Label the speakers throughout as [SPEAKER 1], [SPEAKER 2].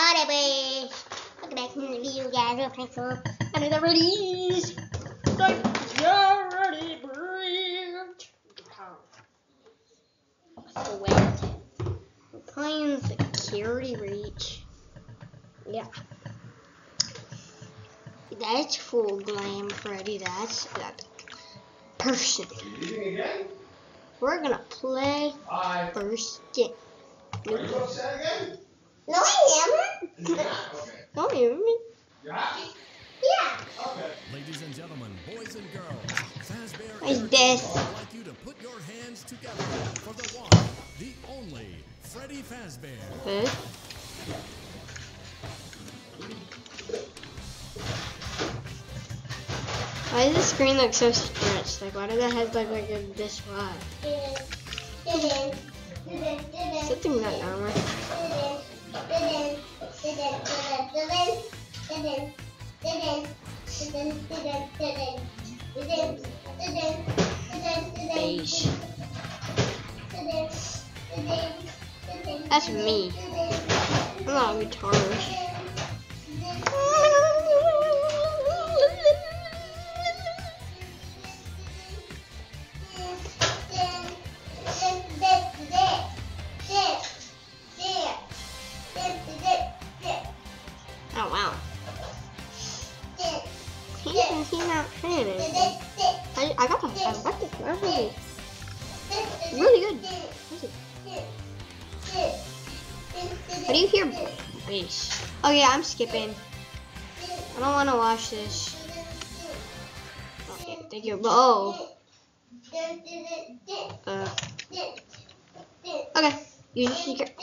[SPEAKER 1] Anyway, welcome back to the video, guys. Real quick, so another release. Like, you're ready, bridge. Sweat. We're playing Security Breach. Yeah. That's full glam, Freddy. That's that person. We're gonna play first game.
[SPEAKER 2] Are you upset again?
[SPEAKER 1] No, I am.
[SPEAKER 2] Okay.
[SPEAKER 1] No,
[SPEAKER 2] You're happy?
[SPEAKER 1] Yeah.
[SPEAKER 2] Okay.
[SPEAKER 3] Ladies and gentlemen, boys and girls, Fazbear
[SPEAKER 1] What's
[SPEAKER 3] Entertainment
[SPEAKER 1] this?
[SPEAKER 3] would like you to put your hands together for the one, the only, Freddy Fazbear.
[SPEAKER 1] Huh? Why does the screen look so stretched? Like, why do the heads look like they're this wide? Something not normal. That's me. I'm not retarded. What do you hear? Bass. Oh yeah, I'm skipping. I don't want to watch this. Okay, thank you. Oh. Uh, okay. Use your secret.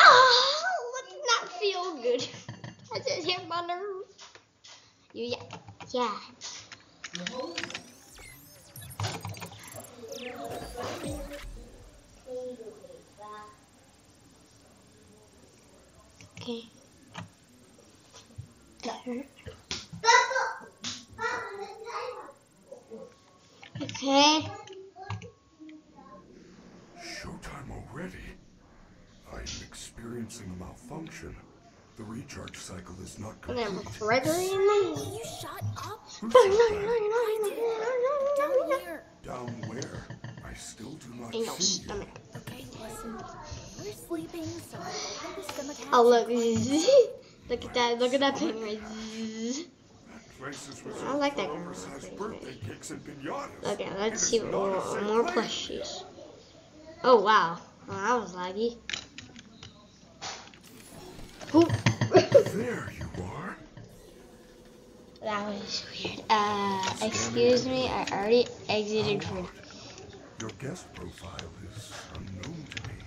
[SPEAKER 1] Oh, did not feel good. I just hit my nerve. You, yeah. Yeah. Okay. There. Okay.
[SPEAKER 4] Showtime already? I'm experiencing a malfunction. The recharge cycle is not
[SPEAKER 1] And then
[SPEAKER 4] complete.
[SPEAKER 1] Gregory and me.
[SPEAKER 5] You shut up
[SPEAKER 4] Who said that?
[SPEAKER 5] down here.
[SPEAKER 4] Down where? I still do not
[SPEAKER 1] In your
[SPEAKER 4] see you.
[SPEAKER 1] stomach.
[SPEAKER 5] Okay, listen. We're sleeping, so I open the stomach.
[SPEAKER 1] Oh look, look at that, look at that penguin.
[SPEAKER 4] That place is
[SPEAKER 1] I like that guy.
[SPEAKER 4] oversized birthday cakes and pinatas.
[SPEAKER 1] Okay, let's see more,
[SPEAKER 4] not a safe
[SPEAKER 1] more plushies. Oh wow, well, that was laggy. Oop.
[SPEAKER 4] There you are.
[SPEAKER 1] that was weird. Uh, excuse me, I already exited for
[SPEAKER 4] Your guest profile is unknown to me. Who are you?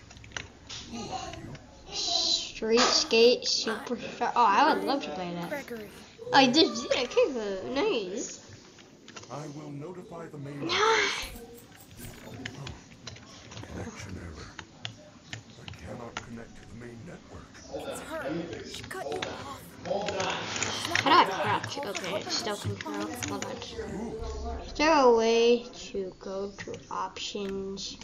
[SPEAKER 1] Street Skate Superstar. Oh, I would love to play that.
[SPEAKER 5] Gregory.
[SPEAKER 1] Oh, I did did a kick. Nice.
[SPEAKER 4] I will notify the main connection error. I cannot connect to the main network.
[SPEAKER 5] It's her. She cut you off.
[SPEAKER 1] How do I crouch? Okay, still control. Hold on. Is there a way to go to options?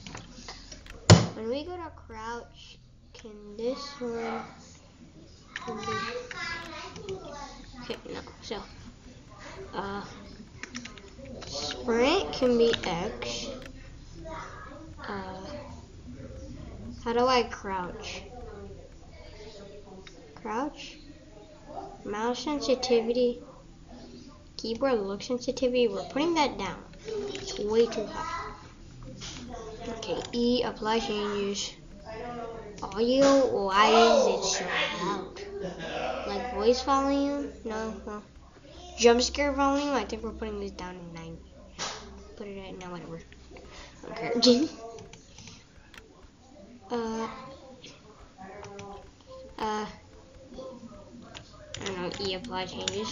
[SPEAKER 1] When we go to crouch, can this one? can be- Okay, no. So, uh, sprint can be X. Uh, how do I crouch? Crouch? Mouse sensitivity, keyboard look sensitivity, we're putting that down. It's way too high. Okay, E, apply changes. Audio, why is it so loud? Like voice volume? No, no. Jump scare volume, I think we're putting this down to 90. Put it at, no, whatever. Okay. uh, uh, I don't know, E apply changes.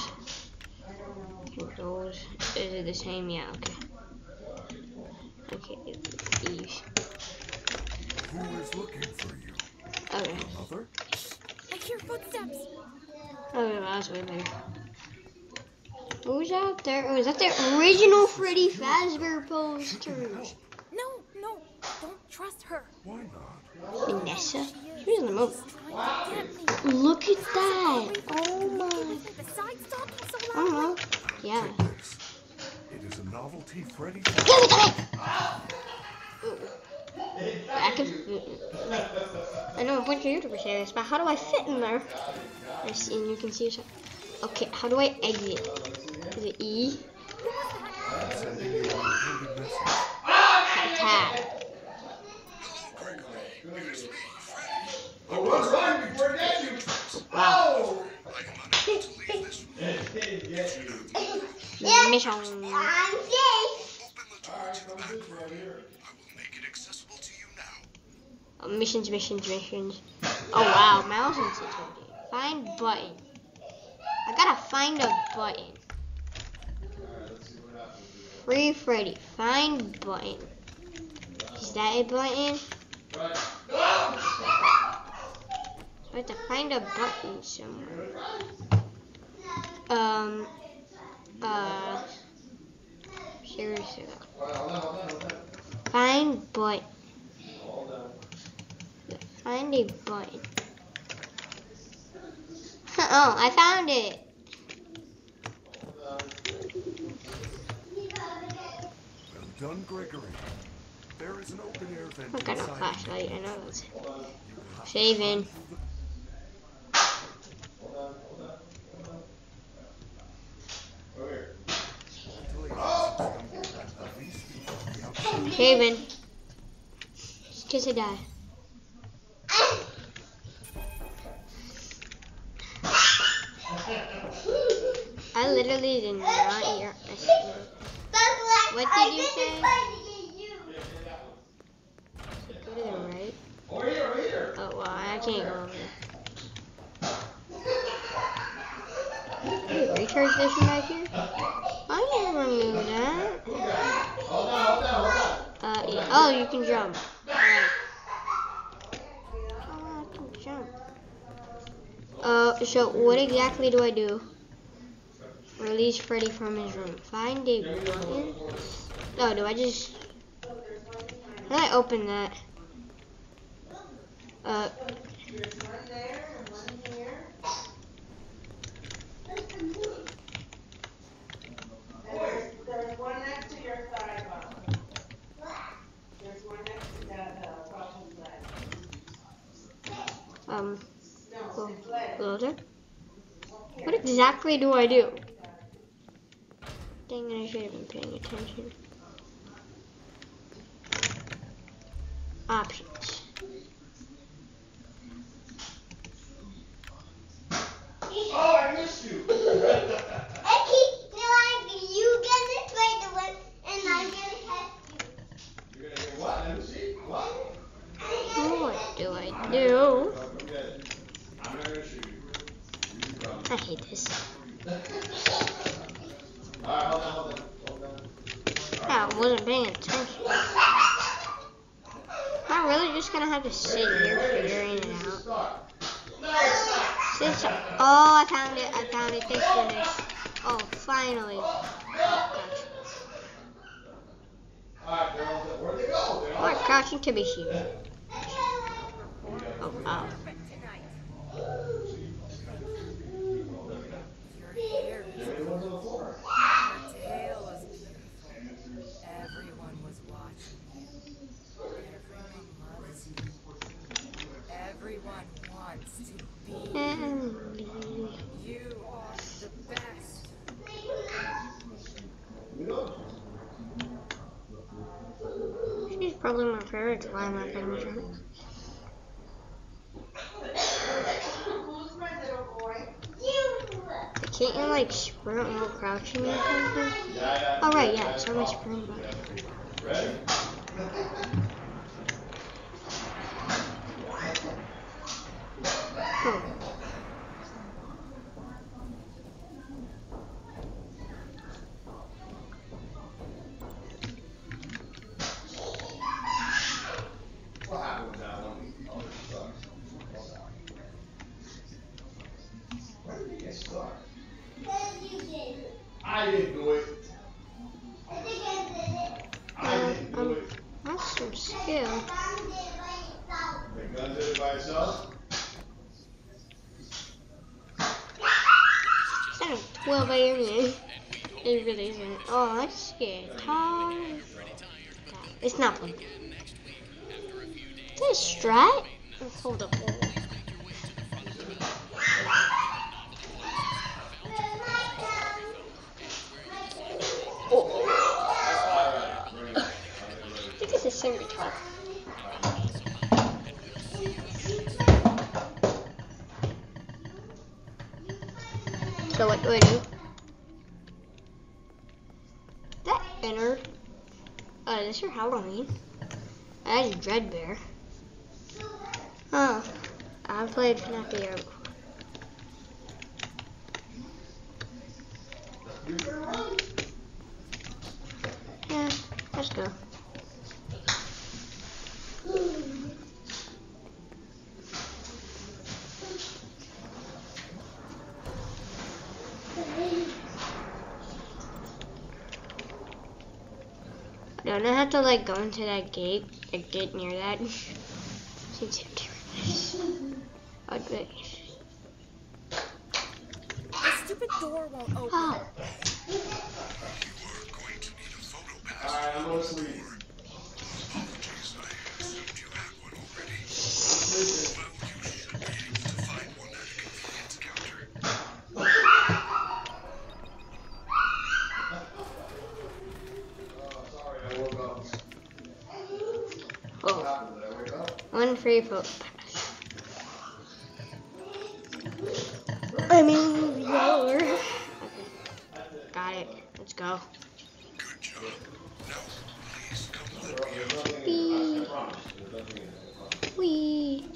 [SPEAKER 1] Controls. Is it the same? Yeah, okay. Okay,
[SPEAKER 4] Who is looking for you?
[SPEAKER 1] Okay.
[SPEAKER 4] Mother?
[SPEAKER 5] I hear footsteps.
[SPEAKER 1] Oh, okay, well, that's way better. Who's out there? Oh, is that the original Freddy Fazbear posters?
[SPEAKER 5] No, no, don't trust her.
[SPEAKER 4] Why not?
[SPEAKER 1] Vanessa? She was in the doesn't move.
[SPEAKER 5] Trying to get me.
[SPEAKER 1] Look at that. Oh my.
[SPEAKER 5] Besides talking
[SPEAKER 1] I don't know. Yeah.
[SPEAKER 4] It is a novelty Freddy.
[SPEAKER 1] Give it to me. I can, like, I know a bunch of YouTubers say this, but how do I fit in there? I see, and you can see yourself. Okay, how do I exit? Is it E?
[SPEAKER 4] Sending you an encoded message.
[SPEAKER 1] Tab.
[SPEAKER 2] Run, run before I get you.
[SPEAKER 1] Wow. Mission. Oh, missions, missions, missions. Oh wow, mouse sensitivity. Find button. I gotta find a button. Free Freddy. Find button. Is that a button? I have to find a button somewhere. Um. Uh. Seriously. Find button. Find a button. oh, I found it.
[SPEAKER 4] Well done, Gregory. There is an open air vent
[SPEAKER 1] I've got
[SPEAKER 4] inside
[SPEAKER 1] flashlight. I know that's saving. Saving. Just a die. Literally did not hear. What did you say? Go to the right.
[SPEAKER 2] Over here, over here.
[SPEAKER 1] Oh well, I can't go over there. Hey, recharge station back here? I never knew that.
[SPEAKER 2] Hold on, hold on, hold on.
[SPEAKER 1] Uh, yeah. Oh, you can jump. Alright. Oh, I can jump. Uh, so what exactly do I do? Release Freddy from his room. Find a button. Oh, do I just? Can I open that? Uh.
[SPEAKER 6] There's one next to your sidewalk. There's one next to that.
[SPEAKER 1] Um.
[SPEAKER 6] No, it's
[SPEAKER 1] What exactly do I do? Dang it, I should have been paying attention. Options.
[SPEAKER 2] Oh, I missed you. You're gonna get what? Let me see. What?
[SPEAKER 1] What do I do?
[SPEAKER 2] I'm not gonna shoot you.
[SPEAKER 1] I hate this.
[SPEAKER 2] Alright, hold on, hold on, hold on.
[SPEAKER 1] I wasn't paying attention. I'm really just gonna have to sit here figuring it out. Since oh, I found it. I found it. Thanks goodness. Oh, finally.
[SPEAKER 2] Alright, they're where'd they go? They're all.
[SPEAKER 1] Or crouching to be seen. Oh, oh.
[SPEAKER 5] Your hair is
[SPEAKER 2] They went to the floor.
[SPEAKER 5] Your tail is beautiful. Everyone was watching you. Everyone loves you. Everyone wants to be
[SPEAKER 1] Emily.
[SPEAKER 5] you. are the best.
[SPEAKER 1] She's probably my favorite slime animatronic. Can't you like sprint while crouching or something?
[SPEAKER 2] Yeah.
[SPEAKER 1] Oh right, yeah, it's on my sprint button. Time. It's not fun. Is this strat? Let's hold up. hold up. I think this is Cindy talk. So what do I do? Uh, is this your Halloween? That's Dreadbear. Oh, I've played before. Yeah, let's go. Don't I have to like go into that gate, like get near that? Seems empty. I'd.
[SPEAKER 5] The stupid door won't open.
[SPEAKER 1] Oh,
[SPEAKER 4] You are
[SPEAKER 2] up?
[SPEAKER 1] free photo pass. I mean, your. Got it. Let's go.
[SPEAKER 4] Good job. Now, please come let me
[SPEAKER 1] Wee,
[SPEAKER 4] out.
[SPEAKER 2] I promise. There's nothing in there. I promise.
[SPEAKER 1] wee,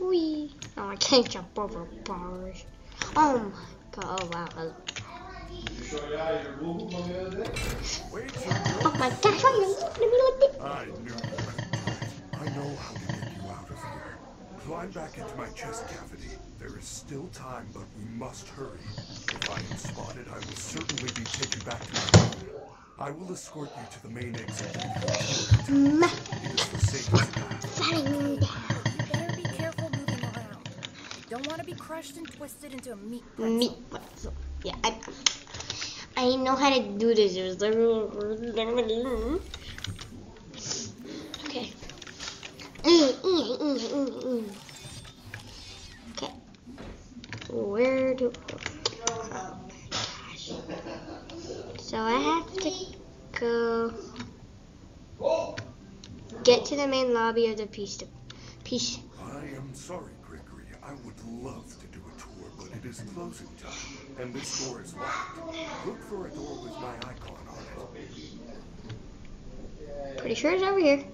[SPEAKER 1] wee. Oh, I can't jump over bars. Oh my god. Oh wow. Hello.
[SPEAKER 2] You show you how your boo boo from the other day?
[SPEAKER 4] Wait
[SPEAKER 1] Oh my gosh. Why are you looking at me like this?
[SPEAKER 4] Know how to get you out of here. Climb back into my chest cavity. There is still time, but we must hurry. If I am spotted, I will certainly be taken back to my room. I will escort you to the main exit.
[SPEAKER 1] Meh.
[SPEAKER 4] It is the safest path.
[SPEAKER 5] You better be careful moving around. Don't want to be crushed and twisted into a meat pretzel.
[SPEAKER 1] Meat pretzel. Yeah, I, I know how to do this. It was Okay. Mm, mm, mm, okay. Where do? Oh my gosh. So I have to go get to the main lobby of the peace. Peace.
[SPEAKER 4] I am sorry, Gregory. I would love to do a tour, but it is closing time, and this door is locked. Look for a door with my icon on it.
[SPEAKER 1] Pretty sure it's over here.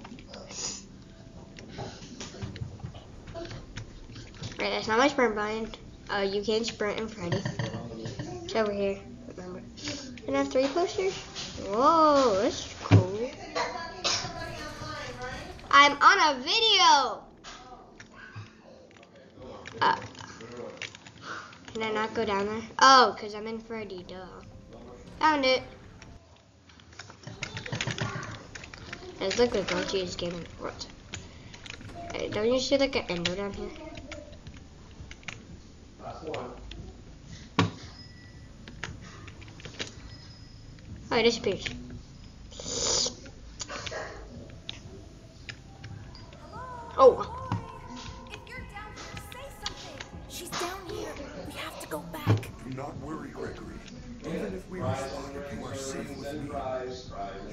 [SPEAKER 1] Right, that's not my sprint button. Uh, you can sprint in Freddy. It's over here, remember. And I have three posters? Whoa, that's cool. I'm on a video! Uh, can I not go down there? Oh, because I'm in Freddy, duh. Found it. It looks like Mochi is giving what? Hey, don't you see like an ender down here?
[SPEAKER 2] Last one.
[SPEAKER 1] Oh, it disappears. Oh,
[SPEAKER 5] If you're down here, say something. She's down here. We have to go back.
[SPEAKER 4] Do not worry, Gregory. Even if we were spotted, you are safe with me.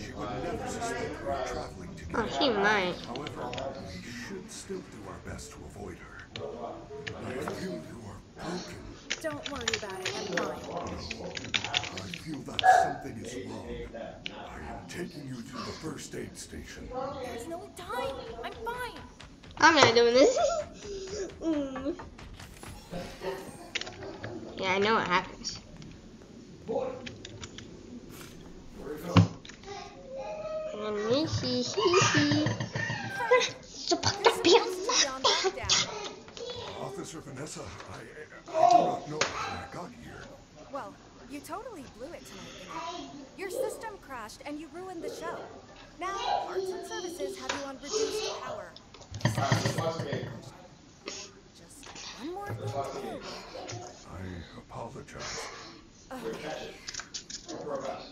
[SPEAKER 4] She would never suspect we were traveling
[SPEAKER 1] oh,
[SPEAKER 4] together.
[SPEAKER 1] she might.
[SPEAKER 4] However, we should still do our best to avoid her. I feel you are broken.
[SPEAKER 5] Don't worry about it. I'm fine.
[SPEAKER 4] I feel that something is wrong. I am taking you to the first aid station.
[SPEAKER 5] There's no time. I'm fine.
[SPEAKER 1] I'm not doing this. Mm. Yeah, I know what happens.
[SPEAKER 2] Boy. Where you going?
[SPEAKER 1] And me, he,
[SPEAKER 4] Officer Vanessa, I, I do not know how I got here.
[SPEAKER 5] Well, you totally blew it tonight, you. Your system crashed and you ruined the show. Now, Parts and Services have you on reduced power.
[SPEAKER 2] Alright, let's game.
[SPEAKER 5] Just one more thing to do.
[SPEAKER 4] I apologize.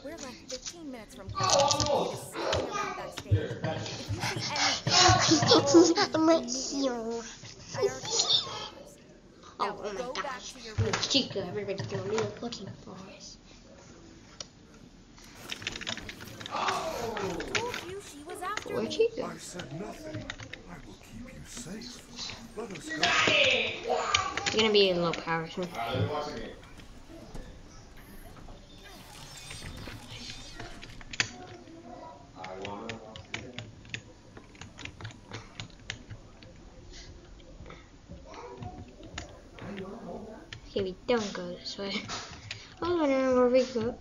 [SPEAKER 5] We're like 15 minutes from closing, so keep sneaking. If you see anything,
[SPEAKER 1] I'm right here.
[SPEAKER 5] I already told you.
[SPEAKER 1] Oh,
[SPEAKER 5] Now
[SPEAKER 1] oh my gosh.
[SPEAKER 5] to your room.
[SPEAKER 1] It's Chica, everybody's gonna be looking for us.
[SPEAKER 5] Told you she was after
[SPEAKER 1] Where'd
[SPEAKER 5] me.
[SPEAKER 1] Chica?
[SPEAKER 4] I said nothing. I will keep you safe. Let us go.
[SPEAKER 1] You're gonna be in low power soon. Okay, we don't go this way. Oh, I don't know where we go.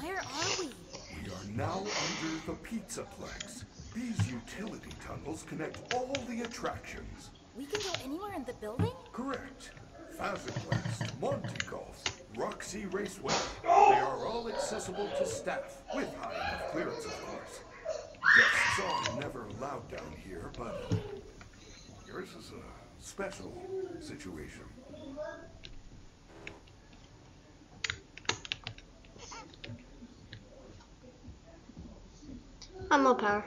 [SPEAKER 5] Where are we?
[SPEAKER 4] We are now under the Pizzaplex. These utility tunnels connect all the attractions.
[SPEAKER 5] We can go anywhere in the building?
[SPEAKER 4] Correct. Fazerquest, Monty Golf, Roxy Raceway. They are all accessible to staff, with high enough clearance, of course. Guests are never allowed down here, but yours is a special situation.
[SPEAKER 1] I'm low power.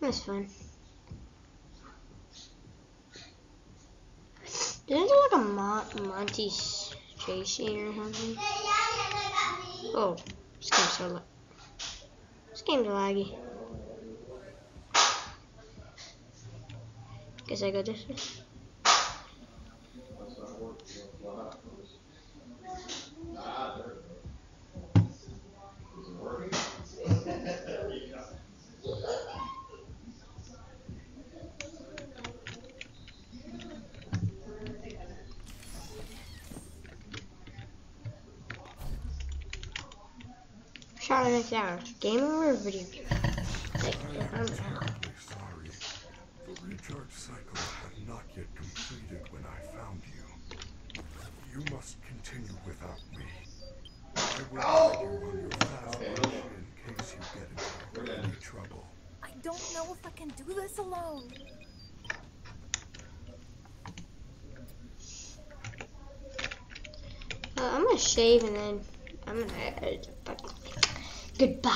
[SPEAKER 1] That's fun. Isn't there like a Mon- Monty's or something? Oh, this game's so la- This game's laggy. Guess I go this way.
[SPEAKER 2] That's not working. What happens? Ah, there it goes. Is it working?
[SPEAKER 1] Charlotte next hour. Game over or video game? Like,
[SPEAKER 4] I
[SPEAKER 1] I'm out.
[SPEAKER 4] sorry. The recharge cycle had not yet completed when I found you. You must continue without me. I will guide you on your fast mission in case you get into any trouble.
[SPEAKER 5] I don't know if I can do this alone.
[SPEAKER 1] Uh, I'm gonna shave and then I'm gonna uh, goodbye.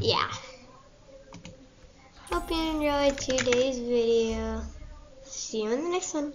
[SPEAKER 1] yeah. Hope you enjoyed today's video. See you in the next one.